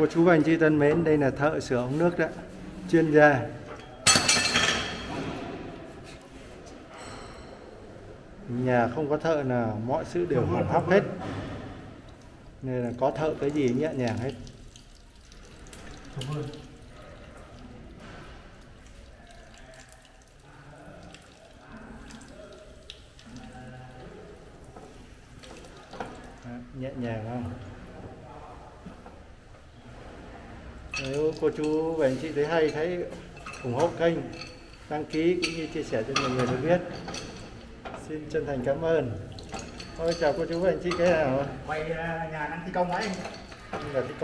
Cô chú và anh chị thân mến, đây là thợ sửa ống nước đó, chuyên gia. Nhà không có thợ nào, mọi sự đều hoàn hóc hết. Nên là có thợ cái gì nhẹ nhàng hết. Nhẹ nhàng không? Nếu cô chú và anh chị thấy hay, thấy ủng hộ kênh, đăng ký cũng như chia sẻ cho nhiều người được biết. Xin chân thành cảm ơn. Thôi chào cô chú và anh chị cái nào. quay à, nhà đang thi công ấy Là thi công.